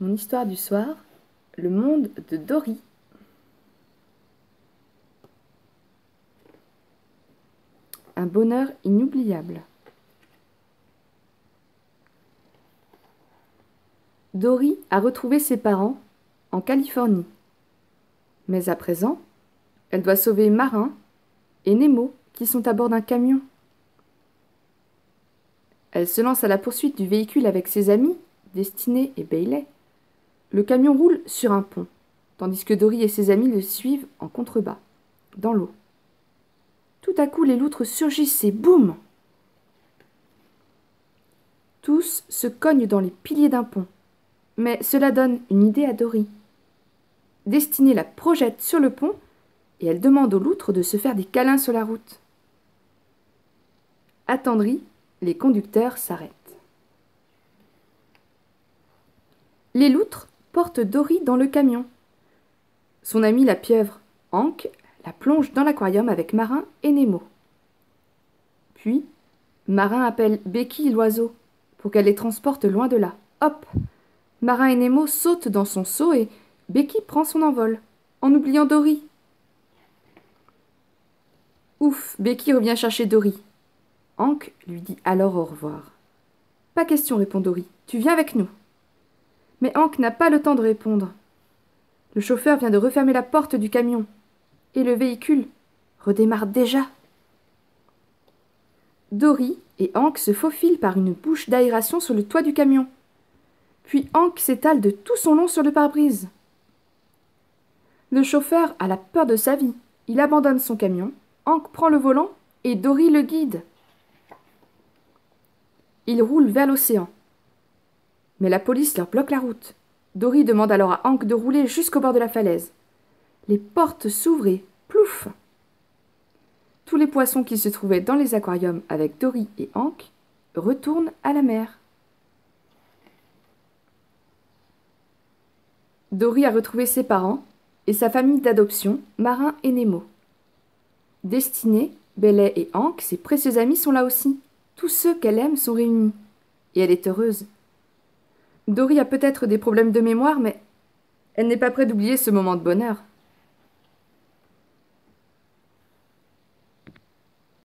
Mon histoire du soir, le monde de Dory. Un bonheur inoubliable. Dory a retrouvé ses parents en Californie. Mais à présent, elle doit sauver Marin et Nemo qui sont à bord d'un camion. Elle se lance à la poursuite du véhicule avec ses amis, Destinée et Bailey. Le camion roule sur un pont, tandis que Dory et ses amis le suivent en contrebas, dans l'eau. Tout à coup, les loutres surgissent et boum Tous se cognent dans les piliers d'un pont. Mais cela donne une idée à Dory. Destinée la projette sur le pont et elle demande aux loutres de se faire des câlins sur la route. Attendris, les conducteurs s'arrêtent. Les loutres portent Dory dans le camion. Son ami la pieuvre, Hank, la plonge dans l'aquarium avec Marin et Nemo. Puis, Marin appelle Becky l'oiseau pour qu'elle les transporte loin de là. Hop Marin et Nemo sautent dans son seau et Becky prend son envol, en oubliant Dory. Ouf, Becky revient chercher Dory. Hank lui dit alors au revoir. Pas question, répond Dory. Tu viens avec nous. Mais Hank n'a pas le temps de répondre. Le chauffeur vient de refermer la porte du camion. Et le véhicule redémarre déjà. Dory et Hank se faufilent par une bouche d'aération sur le toit du camion. Puis Hank s'étale de tout son long sur le pare-brise. Le chauffeur a la peur de sa vie. Il abandonne son camion, Hank prend le volant et Dory le guide. Ils roulent vers l'océan. Mais la police leur bloque la route. Dory demande alors à Hank de rouler jusqu'au bord de la falaise. Les portes s'ouvrent plouf Tous les poissons qui se trouvaient dans les aquariums avec Dory et Hank retournent à la mer. Dory a retrouvé ses parents et sa famille d'adoption, Marin et Nemo. Destinée, Bellet et Hank, ses précieux amis, sont là aussi. Tous ceux qu'elle aime sont réunis. Et elle est heureuse. Dory a peut-être des problèmes de mémoire, mais elle n'est pas prête d'oublier ce moment de bonheur.